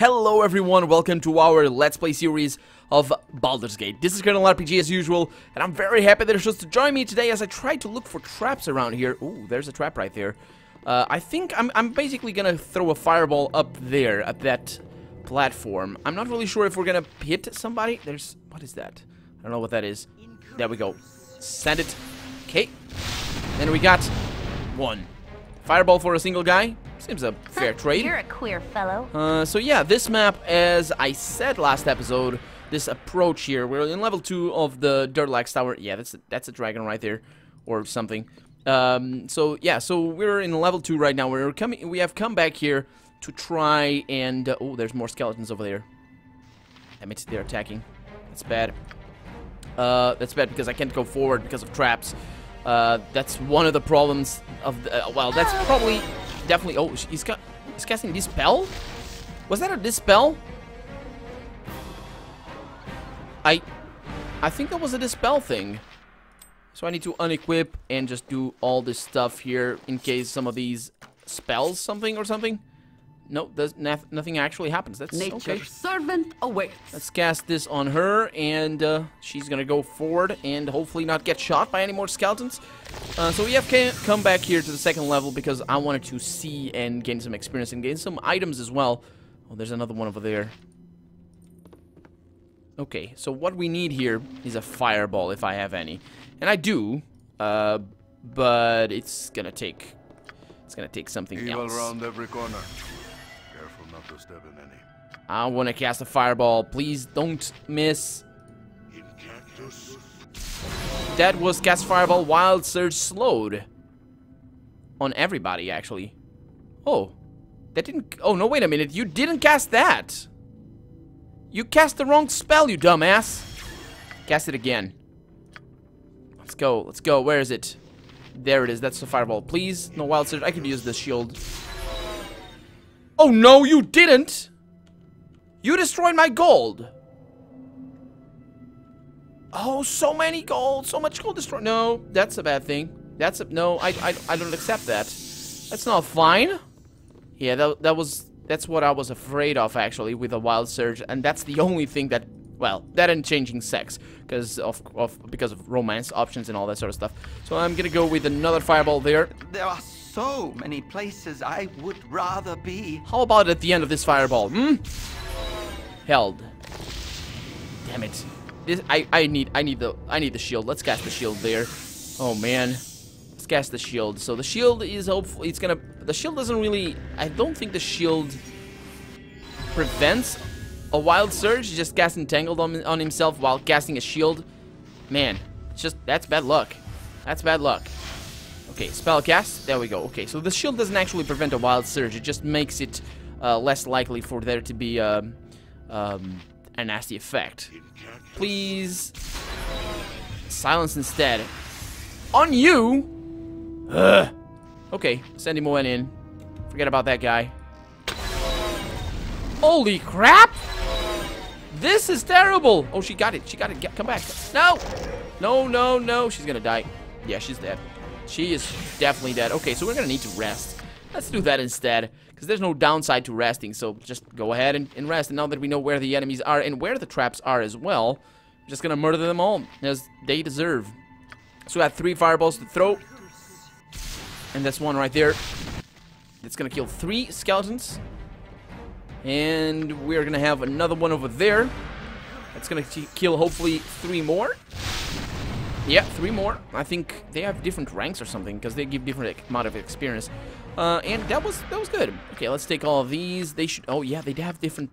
Hello everyone, welcome to our Let's Play series of Baldur's Gate. This is Colonel RPG as usual, and I'm very happy that you're just to join me today as I try to look for traps around here. Ooh, there's a trap right there. Uh, I think I'm, I'm basically gonna throw a fireball up there at that platform. I'm not really sure if we're gonna hit somebody. There's, what is that? I don't know what that is. There we go. Send it. Okay. Then we got one. Fireball for a single guy. Seems a fair trade. You're a queer fellow. Uh, so yeah, this map, as I said last episode, this approach here, we're in level 2 of the Durlag's Tower. Yeah, that's a, that's a dragon right there, or something. Um, so yeah, so we're in level 2 right now. We're coming, we have come back here to try and... Uh, oh, there's more skeletons over there. Damn it, they're attacking. That's bad. Uh, that's bad because I can't go forward because of traps. Uh, that's one of the problems of the, uh, well, that's probably definitely. Oh, he's got. He's casting dispel. Was that a dispel? I, I think that was a dispel thing. So I need to unequip and just do all this stuff here in case some of these spells something or something. No, there's nothing actually happens. That's Nature's okay. servant awaits. Let's cast this on her, and uh, she's gonna go forward and hopefully not get shot by any more skeletons. Uh, so we have come back here to the second level because I wanted to see and gain some experience and gain some items as well. Oh, there's another one over there. Okay, so what we need here is a fireball, if I have any. And I do, uh, but it's gonna take... It's gonna take something Evil else. around every corner. I want to cast a fireball. Please don't miss. That was cast fireball. Wild surge slowed. On everybody, actually. Oh. That didn't... Oh, no, wait a minute. You didn't cast that. You cast the wrong spell, you dumbass. Cast it again. Let's go. Let's go. Where is it? There it is. That's the fireball. Please, no wild surge. I could use the shield. Oh, no, you didn't. You destroyed my gold. Oh, so many gold. So much gold destroyed. No, that's a bad thing. That's a... No, I, I, I don't accept that. That's not fine. Yeah, that, that was... That's what I was afraid of, actually, with a wild surge. And that's the only thing that... Well, that and changing sex. Because of, of, because of romance options and all that sort of stuff. So I'm gonna go with another fireball there. There are so many places I would rather be. How about at the end of this fireball, hmm? Held. Damn it. This, I, I need I need the I need the shield. Let's cast the shield there. Oh man. Let's cast the shield. So the shield is hopefully it's gonna the shield doesn't really I don't think the shield prevents a wild surge. He just cast entangled on, on himself while casting a shield. Man, it's just that's bad luck. That's bad luck. Okay, spell cast. There we go. Okay, so the shield doesn't actually prevent a wild surge. It just makes it uh, less likely for there to be um, um, a nasty effect. Please silence instead. On you. Ugh. Okay, send him one in. Forget about that guy. Holy crap! This is terrible. Oh, she got it. She got it. Get, come back. No. No, no, no. She's gonna die. Yeah, she's dead. She is definitely dead. Okay, so we're gonna need to rest. Let's do that instead, because there's no downside to resting, so just go ahead and, and, rest. And now that we know where the enemies are and where the traps are as well, I'm just gonna murder them all, as they deserve. So we have three fireballs to throw. And that's one right there. It's gonna kill three skeletons. And we're gonna have another one over there. That's gonna kill, hopefully, three more. Yeah, three more. I think they have different ranks or something because they give different amount of experience. Uh, and that was that was good. Okay, let's take all of these. They should. Oh yeah, they have different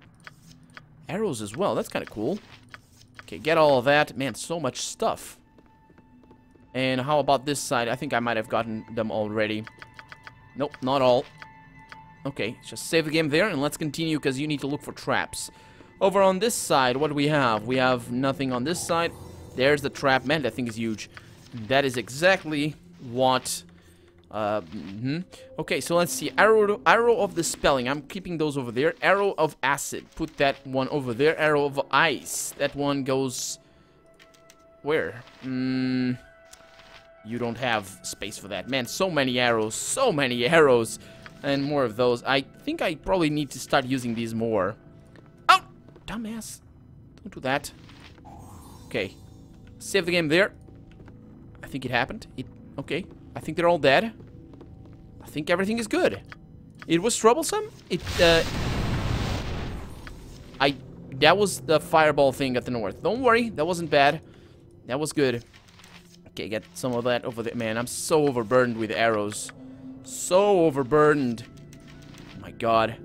arrows as well. That's kind of cool. Okay, get all of that. Man, so much stuff. And how about this side? I think I might have gotten them already. Nope, not all. Okay, just save the game there and let's continue because you need to look for traps. Over on this side, what do we have? We have nothing on this side. There's the trap. Man, that thing is huge. That is exactly what... Uh, mm -hmm. Okay, so let's see. Arrow, arrow of the spelling. I'm keeping those over there. Arrow of acid. Put that one over there. Arrow of ice. That one goes... Where? Mm, you don't have space for that. Man, so many arrows. So many arrows. And more of those. I think I probably need to start using these more. Oh! Dumbass. Don't do that. Okay. Save the game there. I think it happened. It okay. I think they're all dead. I think everything is good. It was troublesome. It uh I that was the fireball thing at the north. Don't worry, that wasn't bad. That was good. Okay, get some of that over there. Man, I'm so overburdened with arrows. So overburdened. Oh my god.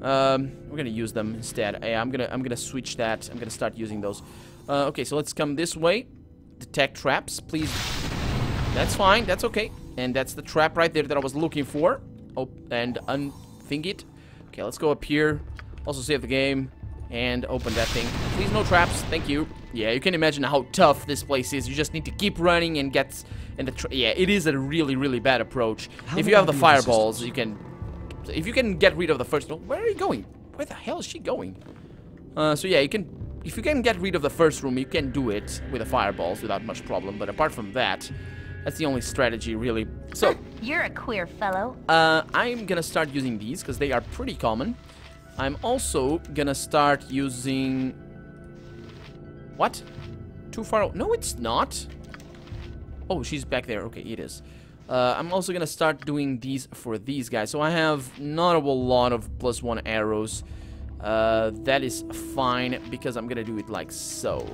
Um, we're gonna use them instead. Yeah, I'm gonna I'm gonna switch that. I'm gonna start using those. Uh, okay, so let's come this way. Detect traps, please. That's fine. That's okay. And that's the trap right there that I was looking for. Oh, and unthink it. Okay, let's go up here. Also save the game and open that thing. Please, no traps. Thank you. Yeah, you can imagine how tough this place is. You just need to keep running and get... And the yeah, it is a really, really bad approach. How if you have the fireballs, you can... If you can get rid of the first... Where are you going? Where the hell is she going? Uh, so yeah, you can... If you can get rid of the first room, you can do it with the fireballs without much problem. But apart from that, that's the only strategy, really. So, You're a queer fellow. uh, I'm gonna start using these because they are pretty common. I'm also gonna start using... What? Too far... No, it's not. Oh, she's back there. Okay, it is. Uh, I'm also gonna start doing these for these guys. So I have not a whole lot of plus one arrows. Uh, that is fine because I'm gonna do it like so.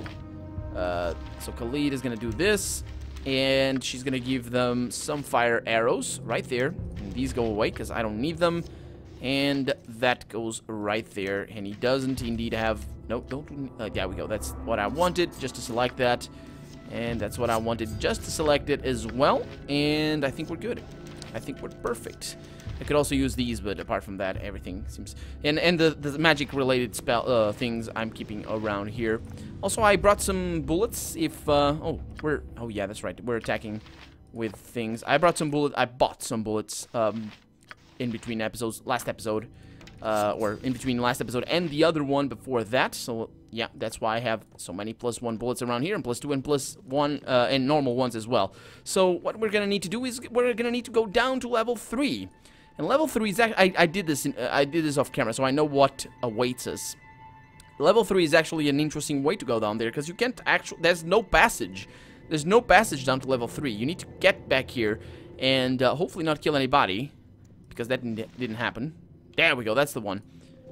Uh, so Khalid is gonna do this, and she's gonna give them some fire arrows right there. And these go away because I don't need them. And that goes right there. And he doesn't indeed have... No, don't... Uh, there we go. That's what I wanted, just to select that. And that's what I wanted, just to select it as well. And I think we're good. I think we're perfect. I could also use these, but apart from that, everything seems... And and the, the magic-related spell uh, things I'm keeping around here. Also, I brought some bullets if... Uh, oh, we're... Oh, yeah, that's right. We're attacking with things. I brought some bullets. I bought some bullets um, in between episodes. Last episode. Uh, or in between last episode and the other one before that. So, yeah, that's why I have so many plus one bullets around here. And plus two and plus one uh, and normal ones as well. So, what we're going to need to do is we're going to need to go down to level 3. And level 3 is... actually, I, I did this in, uh, I did this off camera, so I know what awaits us. Level 3 is actually an interesting way to go down there, because you can't actually... There's no passage. There's no passage down to level 3. You need to get back here and uh, hopefully not kill anybody, because that didn't, happen. There we go, that's the one.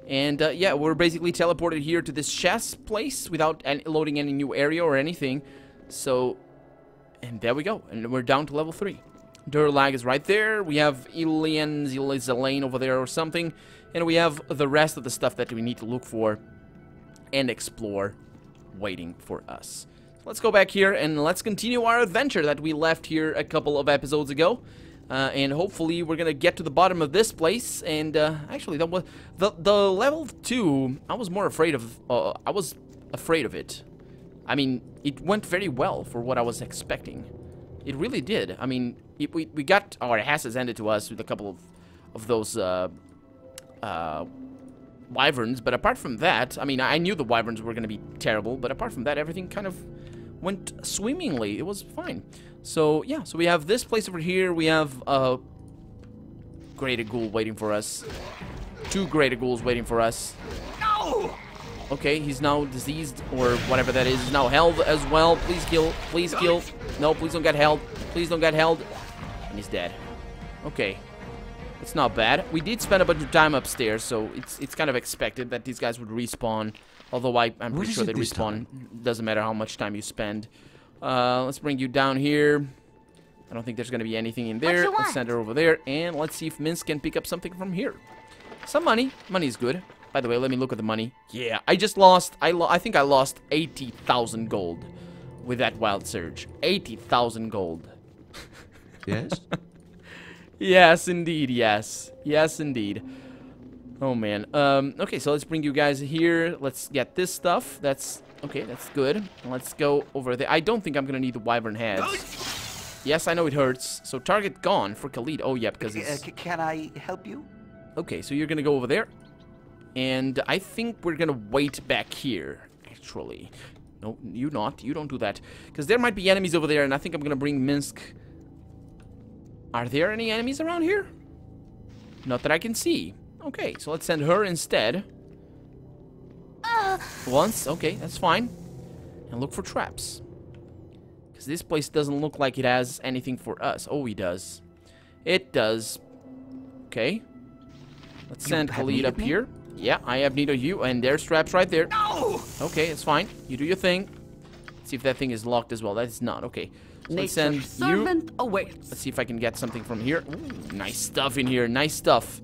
And uh, yeah, we're basically teleported here to this chess place without any, loading any new area or anything. So, and there we go. And we're down to level 3. Durlag is right there. We have Ilian, Zelane over there or something. And we have the rest of the stuff that we need to look for and explore waiting for us. Let's go back here and let's continue our adventure that we left here a couple of episodes ago. Uh, and hopefully we're gonna get to the bottom of this place. And uh, actually, that was the the level two. I was more afraid of. Uh, I was afraid of it. I mean, it went very well for what I was expecting. It really did. I mean, it, we we got our asses handed to us with a couple of of those uh, uh, wyverns. But apart from that, I mean, I knew the wyverns were gonna be terrible. But apart from that, everything kind of went swimmingly. It was fine. So, yeah, so we have this place over here. We have a greater ghoul waiting for us. Two greater ghouls waiting for us. No! Okay, he's now diseased, or whatever that is. He's now held as well. Please kill. Please kill. No, please don't get held. Please don't get held. And he's dead. Okay. It's not bad. We did spend a bunch of time upstairs, so it's it's kind of expected that these guys would respawn. Although I, I'm What pretty sure they this respawn. Doesn't matter how much time you spend. Uh, let's bring you down here. I don't think there's going to be anything in there. Let's send her over there. And let's see if Minsk can pick up something from here. Some money. Money's good. By the way, let me look at the money. Yeah, I just lost... I, lo I think I lost 80,000 gold with that wild surge. 80,000 gold. Yes? Yes, indeed, yes. Yes, indeed. Oh, man. Um, okay, so let's bring you guys here. Let's get this stuff. That's... Okay, that's good. Let's go over there. I don't think I'm gonna need the wyvern heads. Yes, I know it hurts. So target gone for Khalid. Oh, yeah, because Uh, it's... c- can I help you? Okay, so you're gonna go over there. And I think we're gonna wait back here, actually. No, you not. You don't do that. Because there might be enemies over there, and I think I'm gonna bring Minsk... Are there any enemies around here? Not that I can see. Okay, so let's send her instead. Once? Okay, that's fine. And look for traps. Because this place doesn't look like it has anything for us. Oh, it does. It does. Okay. Let's You send Khalid up me? here. Yeah, I have need of you, and there's traps right there. No! Okay, it's fine. You do your thing. See if that thing is locked as well. That is not. Okay. So let's send you. awaits. Let's see if I can get something from here. Ooh, nice stuff in here. Nice stuff.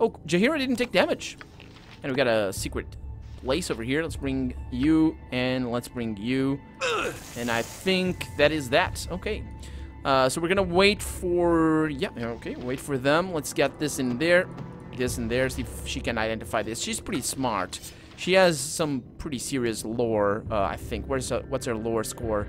Oh, Jaheira didn't take damage. And we got a secret place over here. Let's bring you, and let's bring you. And I think that is that. Okay. Uh, so we're gonna wait for... Yeah, okay. Wait for them. Let's get this in there. This and there. See if she can identify this. She's pretty smart. She has some pretty serious lore, uh, I think. Where's uh, What's her lore score?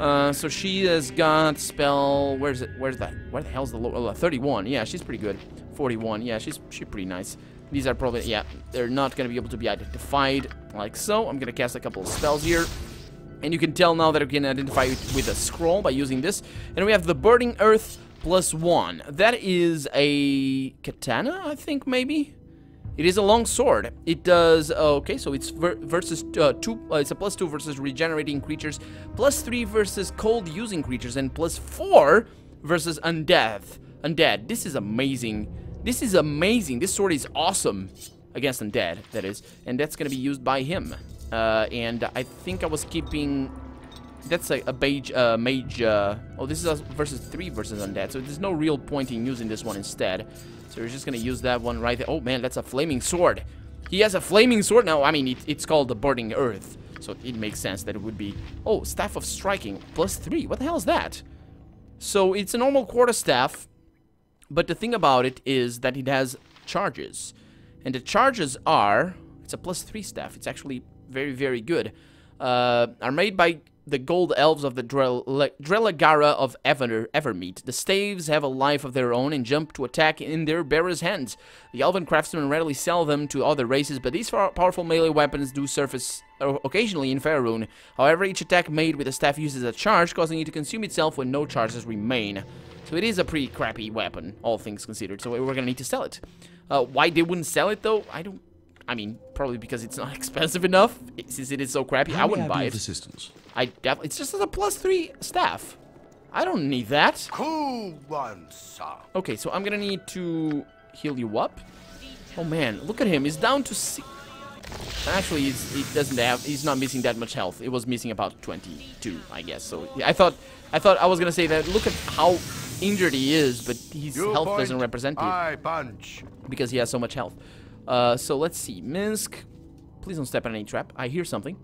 Uh, so she has got spell. Where's it? Where's that? Where the hell's the? Uh, 31. Yeah, she's pretty good. 41. Yeah, she's she's pretty nice. These are probably yeah. They're not gonna be able to be identified like so. I'm gonna cast a couple of spells here. And you can tell now that I can identify it with a scroll by using this. And we have the Burning Earth plus one. That is a katana, I think, maybe? It is a long sword. It does, uh, okay, so it's ver versus uh, two, uh, it's a plus two versus regenerating creatures, plus three versus cold using creatures, and plus four versus undead. Undead. This is amazing. This is amazing. This sword is awesome against undead, that is. And that's gonna be used by him. Uh, and I think I was keeping that's a, a mage, uh, mage, uh, oh, this is a versus 3 versus undead, so there's no real point in using this one instead. So we're just gonna use that one right there. Oh, man, that's a flaming sword. He has a flaming sword now. I mean, it, it's called the Burning Earth, so it makes sense that it would be... Oh, Staff of Striking, plus 3. What the hell is that? So it's a normal quarterstaff, but the thing about it is that it has charges. And the charges are... It's a plus 3 staff. It's actually very, very good. Uh, are made by the gold elves of the Drel Drelagara of Ever Evermeet. The staves have a life of their own and jump to attack in their bearers' hands. The elven craftsmen readily sell them to other races, but these powerful melee weapons do surface uh, occasionally in Faerun. However, each attack made with the staff uses a charge, causing it to consume itself when no charges remain. So it is a pretty crappy weapon, all things considered. So we're gonna need to sell it. Uh, why they wouldn't sell it though? I don't. I mean, probably because it's not expensive enough. Since it is so crappy, I How may wouldn't buy it. assistance? I definitely. It's just a plus three staff. I don't need that. Cool one, sir. Okay, so I'm gonna need to heal you up. Oh man, look at him. He's down to six. Actually, he's, he doesn't have. He's not missing that much health. It was missing about 22, I guess. So yeah, I thought, I thought I was gonna say that. Look at how injured he is, but his You health point, doesn't represent it I punch. because he has so much health. Uh, so let's see, Minsk. Please don't step on any trap. I hear something.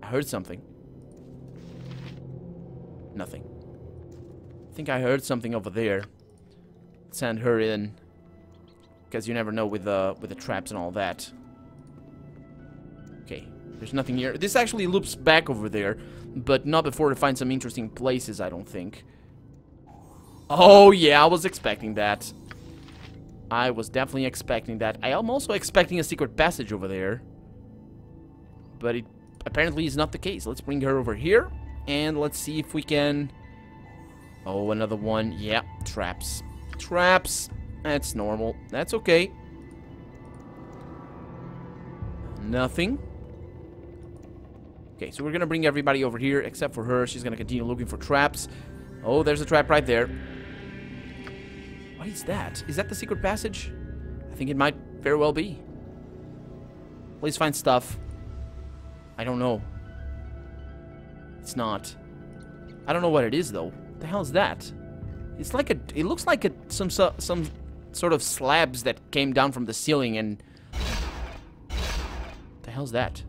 I heard something. Nothing. I think I heard something over there. Send her in. Because you never know with the with the traps and all that. Okay, there's nothing here. This actually loops back over there, but not before to find some interesting places, I don't think. Oh yeah, I was expecting that. I was definitely expecting that. I am also expecting a secret passage over there. But it apparently is not the case. Let's bring her over here. And let's see if we can... Oh, another one. Yeah, traps. Traps. That's normal. That's okay. Nothing. Okay, so we're gonna bring everybody over here except for her. She's gonna continue looking for traps. Oh, there's a trap right there. What is that? Is that the secret passage? I think it might very well be. Please find stuff. I don't know. It's not. I don't know what it is though. What the hell is that? It's like a. It looks like a some some sort of slabs that came down from the ceiling and. What the hell's that?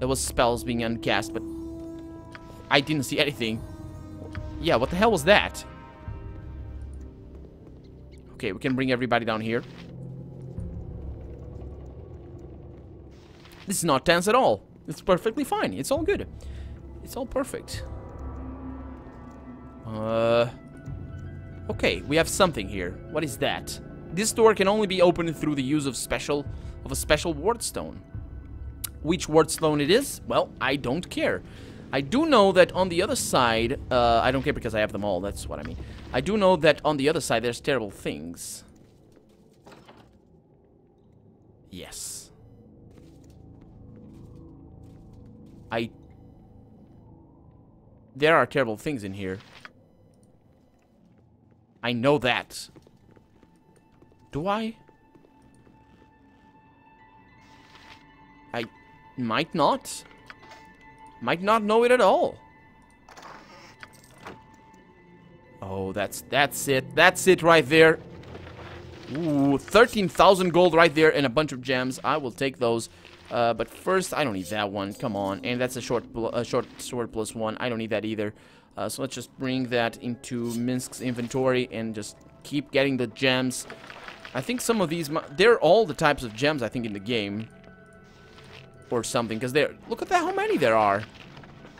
There was spells being uncast, but I didn't see anything. Yeah, what the hell was that? Okay, we can bring everybody down here. This is not tense at all. It's perfectly fine. It's all good. It's all perfect. Uh... Okay, we have something here. What is that? This door can only be opened through the use of special of a special wardstone. Which wardstone it is? Well, I don't care. I do know that on the other side, uh, I don't care because I have them all, that's what I mean. I do know that on the other side there's terrible things. Yes. I... There are terrible things in here. I know that. Do I? I might not. Might not know it at all. Oh, that's that's it. That's it right there. Ooh, 13,000 gold right there and a bunch of gems. I will take those. Uh, but first, I don't need that one. Come on. And that's a short a short sword plus one. I don't need that either. Uh, so let's just bring that into Minsk's inventory and just keep getting the gems. I think some of these... They're all the types of gems, I think, in the game. Or something, because they're... Look at that, how many there are.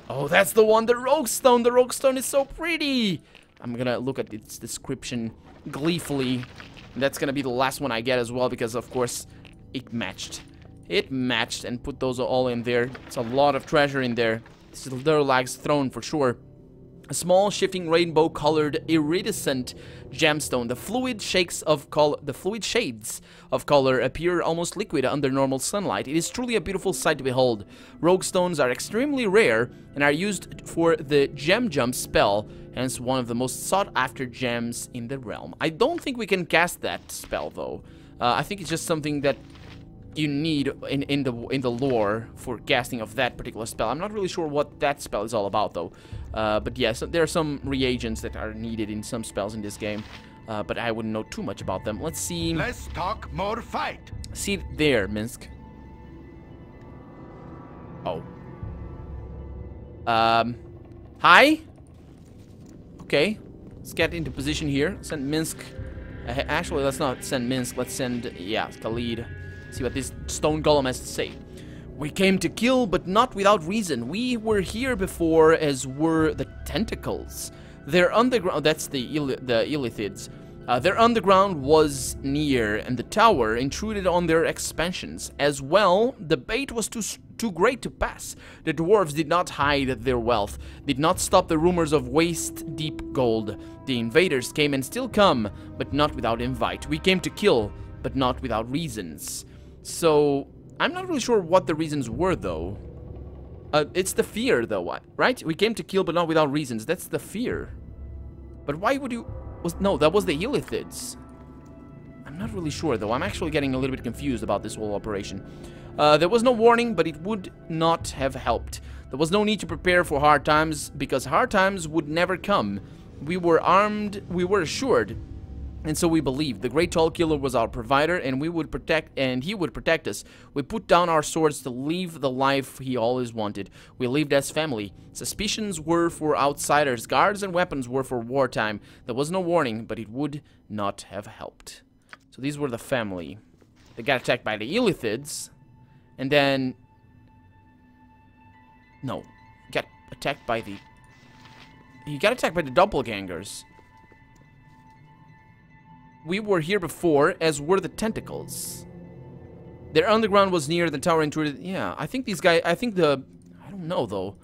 Oh, that's the one, the Rogue Stone. The Rogue Stone is so pretty. I'm gonna look at its description gleefully. That's gonna be the last one I get as well, because, of course, it matched. It matched and put those all in there. It's a lot of treasure in there. This is Durlag's throne for sure. A small shifting rainbow-colored iridescent gemstone. The fluid shakes of color, the fluid shades of color appear almost liquid under normal sunlight. It is truly a beautiful sight to behold. Rogue stones are extremely rare and are used for the gem jump spell, hence one of the most sought-after gems in the realm. I don't think we can cast that spell though. Uh, I think it's just something that you need in, in the in the lore for casting of that particular spell. I'm not really sure what that spell is all about though. Uh, but yes, there are some reagents that are needed in some spells in this game. Uh, but I wouldn't know too much about them. Let's see. Let's talk more fight. See there, Minsk. Oh. Um. Hi. Okay. Let's get into position here. Send Minsk. Uh, actually, let's not send Minsk. Let's send, yeah, Khalid. See what this stone golem has to say. We came to kill, but not without reason. We were here before, as were the tentacles. Their underground, that's the, the Illithids. Uh, their underground was near, and the tower intruded on their expansions. As well, the bait was too too great to pass. The dwarves did not hide their wealth, did not stop the rumors of waist-deep gold. The invaders came and still come, but not without invite. We came to kill, but not without reasons. So, I'm not really sure what the reasons were, though. Uh, it's the fear, though, right? We came to kill, but not without reasons. That's the fear. But why would you... Was No, that was the Illithids. I'm not really sure, though. I'm actually getting a little bit confused about this whole operation. Uh, there was no warning, but it would not have helped. There was no need to prepare for hard times, because hard times would never come. We were armed, we were assured and so we believed. The Great Tall Killer was our provider, and we would protect, and he would protect us. We put down our swords to live the life he always wanted. We lived as family. Suspicions were for outsiders. Guards and weapons were for wartime. There was no warning, but it would not have helped. So these were the family. They got attacked by the Illithids, and then... No. Got attacked by the... He got attacked by the doppelgangers. We were here before, as were the tentacles. Their underground was near the tower intruded. Yeah, I think these guys, I think the, I don't know though.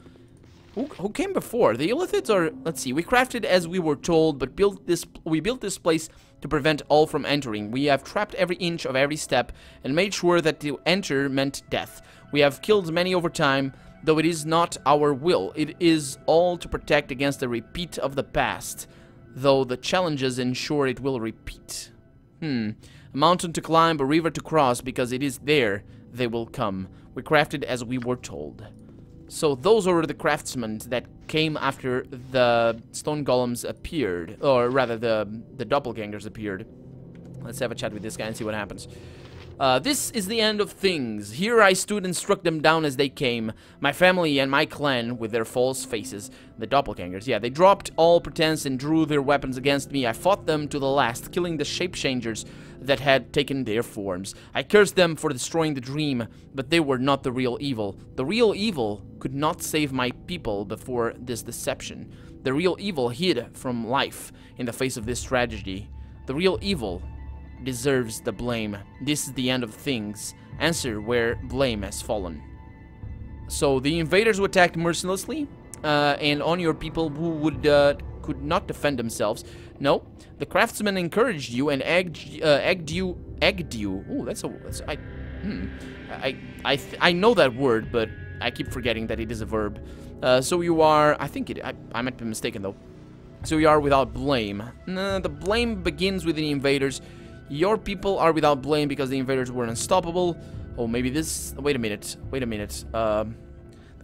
Who, who came before? The Illithids are, let's see, we crafted as we were told, but built this, we built this place to prevent all from entering. We have trapped every inch of every step and made sure that to enter meant death. We have killed many over time, though it is not our will. It is all to protect against the repeat of the past though the challenges ensure it will repeat. Hmm. A mountain to climb, a river to cross, because it is there they will come. We crafted as we were told. So those were the craftsmen that came after the stone golems appeared, or rather the, the doppelgangers appeared. Let's have a chat with this guy and see what happens. Uh, this is the end of things. Here I stood and struck them down as they came. My family and my clan with their false faces. The doppelgangers, yeah, they dropped all pretense and drew their weapons against me. I fought them to the last, killing the shape-changers that had taken their forms. I cursed them for destroying the dream, but they were not the real evil. The real evil could not save my people before this deception. The real evil hid from life in the face of this tragedy. The real evil deserves the blame. This is the end of things. Answer where blame has fallen. So the invaders who attacked mercilessly, uh, and on your people who would uh, could not defend themselves. No, the craftsmen encouraged you and egged, uh, egged you, egged you. Oh, that's a, that's, I, hmm, I, I, I know that word, but I keep forgetting that it is a verb. Uh, so you are... I think it... I, I might be mistaken, though. So you are without blame. Nah, the blame begins with the invaders. Your people are without blame because the invaders were unstoppable. Oh, maybe this... Wait a minute. Wait a minute. Um...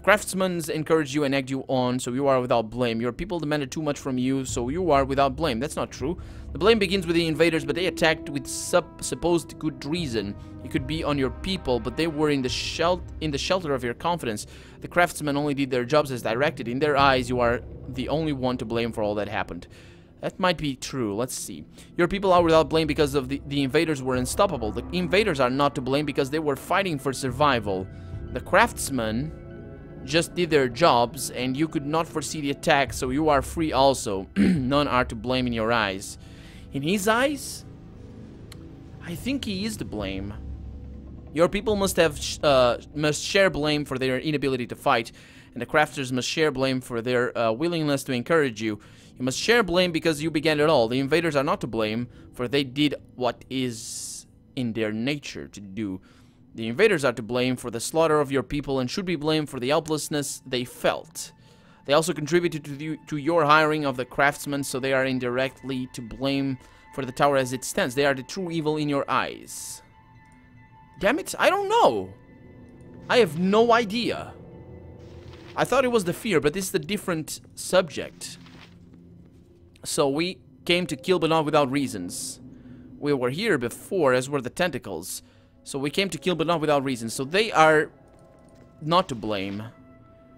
Craftsmen encouraged you and egged you on, so you are without blame. Your people demanded too much from you, so you are without blame. That's not true. The blame begins with the invaders, but they attacked with sup supposed good reason. It could be on your people, but they were in the, shel in the shelter of your confidence. The craftsmen only did their jobs as directed. In their eyes, you are the only one to blame for all that happened. That might be true. Let's see. Your people are without blame because of the, the invaders were unstoppable. The invaders are not to blame because they were fighting for survival. The craftsmen just did their jobs and you could not foresee the attack, so you are free also. None are to blame in your eyes. In his eyes? I think he is to blame. Your people must have uh, must share blame for their inability to fight, and the crafters must share blame for their uh, willingness to encourage you. You must share blame because you began it all. The invaders are not to blame, for they did what is in their nature to do. The invaders are to blame for the slaughter of your people and should be blamed for the helplessness they felt. They also contributed to, the, to your hiring of the craftsmen, so they are indirectly to blame for the tower as it stands. They are the true evil in your eyes. Damn it, I don't know. I have no idea. I thought it was the fear, but this is a different subject. So we came to kill but not without reasons. We were here before, as were the tentacles. So we came to kill, but not without reasons. So they are not to blame.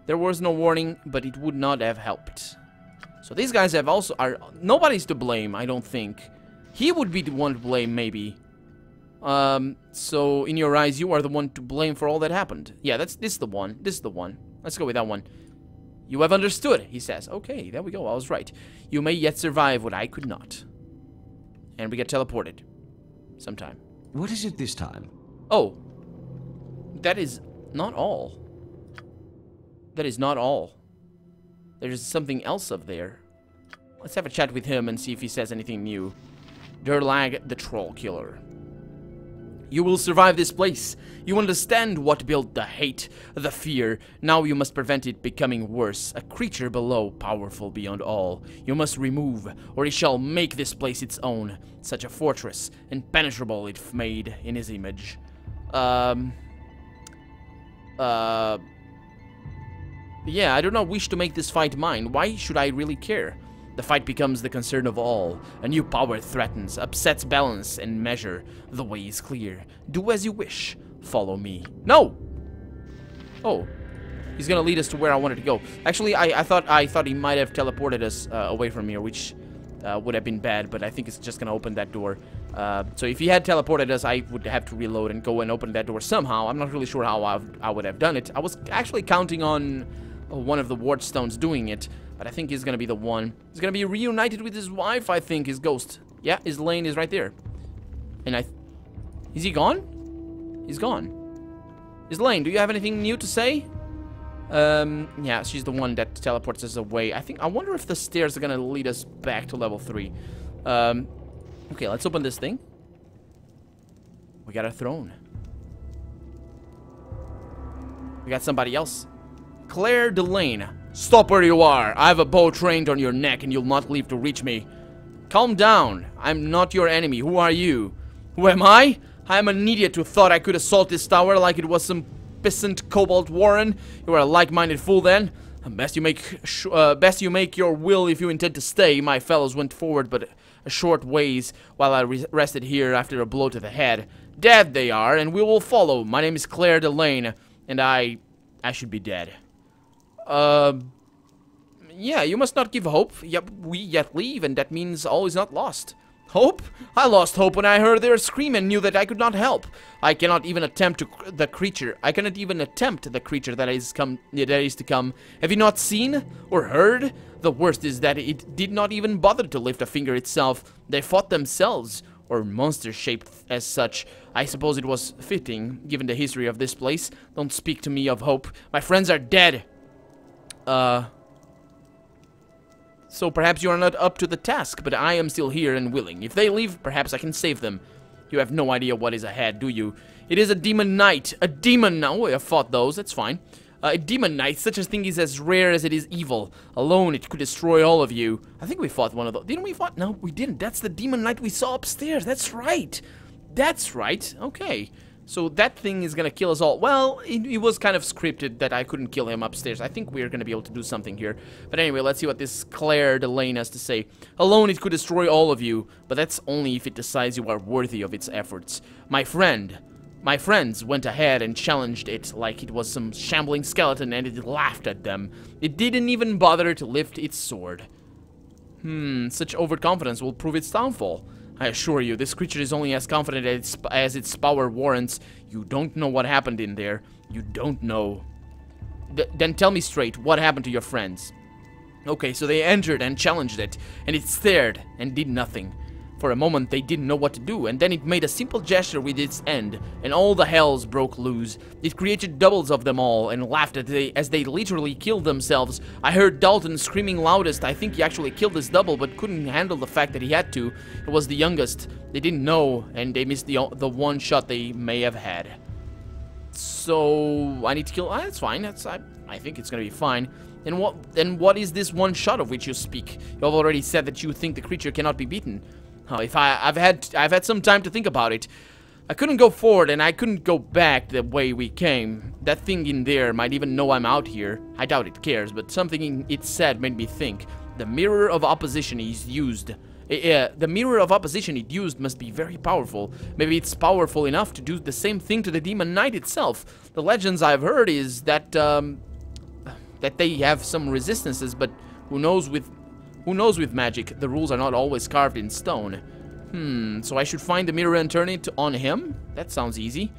There was no warning, but it would not have helped. So these guys have also are nobody's to blame, I don't think. He would be the one to blame, maybe. Um, so in your eyes, you are the one to blame for all that happened. Yeah, that's this is the one. This is the one. Let's go with that one. You have understood, he says. Okay, there we go. I was right. You may yet survive what I could not. And we get teleported. Sometime. What is it this time? Oh. That is not all. That is not all. There's something else up there. Let's have a chat with him and see if he says anything new. Durlag the Troll Killer. You will survive this place. You understand what built the hate, the fear. Now you must prevent it becoming worse. A creature below, powerful beyond all. You must remove, or he shall make this place its own. Such a fortress, impenetrable if made in his image. Um... Uh... Yeah, I do not wish to make this fight mine. Why should I really care? The fight becomes the concern of all. A new power threatens, upsets balance and measure. The way is clear. Do as you wish. Follow me. No! Oh. He's gonna lead us to where I wanted to go. Actually, I, I thought I thought he might have teleported us uh, away from here, which uh, would have been bad, but I think it's just gonna open that door. Uh, so if he had teleported us, I would have to reload and go and open that door somehow. I'm not really sure how I, I would have done it. I was actually counting on one of the ward stones doing it, but I think he's gonna be the one. He's gonna be reunited with his wife, I think, his ghost. Yeah, Islanne is right there. And I... Is he gone? He's gone. Islanne, do you have anything new to say? Um, yeah, she's the one that teleports us away. I think, I wonder if the stairs are gonna lead us back to level 3. Um, okay, let's open this thing. We got a throne. We got somebody else. Claire Delane. Stop where you are. I have a bow trained on your neck and you'll not leave to reach me. Calm down. I'm not your enemy. Who are you? Who am I? I am an idiot who thought I could assault this tower like it was some pissant kobold warren. You are a like-minded fool then. Best you make uh, best you make your will if you intend to stay. My fellows went forward but a short ways while I rested here after a blow to the head. Dead they are, and we will follow. My name is Claire Delane, and I... I should be dead. Uh, yeah, you must not give hope. Yep, we yet leave, and that means all is not lost. Hope? I lost hope when I heard their scream and knew that I could not help. I cannot even attempt to the creature. I cannot even attempt the creature that is come that is to come. Have you not seen or heard? The worst is that it did not even bother to lift a finger itself. They fought themselves, or monster shaped as such. I suppose it was fitting, given the history of this place. Don't speak to me of hope. My friends are dead. Uh, so perhaps you are not up to the task, but I am still here and willing. If they leave, perhaps I can save them. You have no idea what is ahead, do you? It is a demon knight. A demon! Oh, I fought those. That's fine. Uh, a demon knight, such a thing is as rare as it is evil. Alone, it could destroy all of you. I think we fought one of those. Didn't we fight? No, we didn't. That's the demon knight we saw upstairs. That's right. That's right. Okay. So that thing is gonna kill us all. Well, it, it, was kind of scripted that I couldn't kill him upstairs. I think we're gonna be able to do something here. But anyway, let's see what this Claire Delane has to say. Alone, it could destroy all of you, but that's only if it decides you are worthy of its efforts. My friend, my friends went ahead and challenged it like it was some shambling skeleton and it laughed at them. It didn't even bother to lift its sword. Hmm, such overconfidence will prove its downfall. I assure you, this creature is only as confident as its, as its power warrants. You don't know what happened in there. You don't know. D then tell me straight, what happened to your friends? Okay, so they entered and challenged it, and it stared and did nothing. For a moment, they didn't know what to do, and then it made a simple gesture with its end, and all the hells broke loose. It created doubles of them all, and laughed at they, as they literally killed themselves. I heard Dalton screaming loudest. I think he actually killed his double, but couldn't handle the fact that he had to. It was the youngest. They didn't know, and they missed the, the one shot they may have had. So, I need to kill... Ah, that's fine. That's, I, I think it's gonna be fine. And what, then what is this one shot of which you speak? You have already said that you think the creature cannot be beaten. If I, I've had, I've had some time to think about it. I couldn't go forward and I couldn't go back the way we came. That thing in there might even know I'm out here. I doubt it cares, but something it said made me think. The mirror of opposition is used. Uh, the mirror of opposition it used must be very powerful. Maybe it's powerful enough to do the same thing to the Demon Knight itself. The legends I've heard is that, um, that they have some resistances, but who knows with who knows with magic, the rules are not always carved in stone. Hmm, so I should find the mirror and turn it on him? That sounds easy.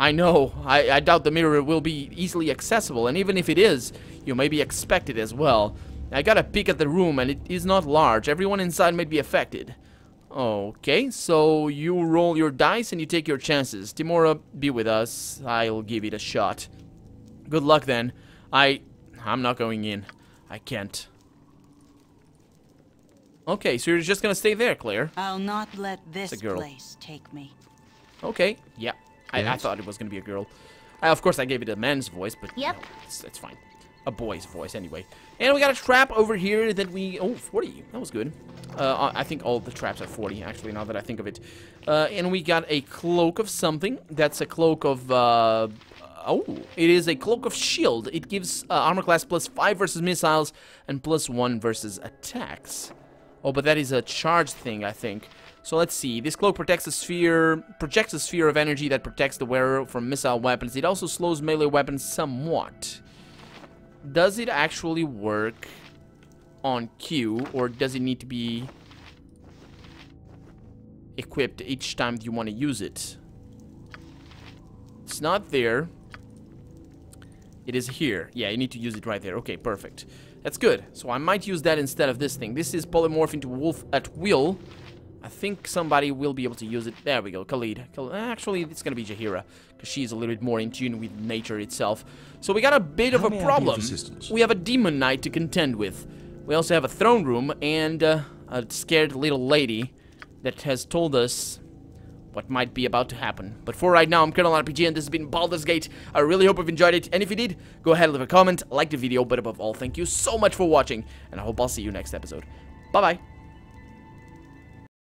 I know, I, I doubt the mirror will be easily accessible, and even if it is, you may be expected as well. I got a peek at the room, and it is not large. Everyone inside may be affected. Okay, so you roll your dice and you take your chances. Tymora, be with us. I'll give it a shot. Good luck then. I... I'm not going in. I can't. Okay, so you're just gonna stay there, Claire. I'll not let this place take me. Okay, yeah. I, yes. I, thought it was gonna be a girl. Uh, of course, I gave it a man's voice, but yep, it's, it's, fine. A boy's voice, anyway. And we got a trap over here that we... Oh, 40. That was good. Uh, I think all the traps are 40, actually, now that I think of it. Uh, and we got a cloak of something. That's a cloak of... Uh, oh, it is a cloak of shield. It gives uh, armor class plus 5 versus missiles and plus 1 versus attacks. Oh, but that is a charge thing, I think. So let's see. This cloak protects a sphere, projects a sphere of energy that protects the wearer from missile weapons. It also slows melee weapons somewhat. Does it actually work on Q, or does it need to be equipped each time you want to use it? It's not there. It is here. Yeah, you need to use it right there. Okay, perfect. That's good. So I might use that instead of this thing. This is polymorph into wolf at will. I think somebody will be able to use it. There we go, Khalid. Actually, it's going to be Jaheira, because she's a little bit more in tune with nature itself. So we got a bit How of a problem. We have a demon knight to contend with. We also have a throne room and uh, a scared little lady that has told us what might be about to happen. But for right now, I'm Colonel RPG, and this has been Baldur's Gate. I really hope you've enjoyed it, and if you did, go ahead and leave a comment, like the video, but above all, thank you so much for watching, and I hope I'll see you next episode. Bye-bye.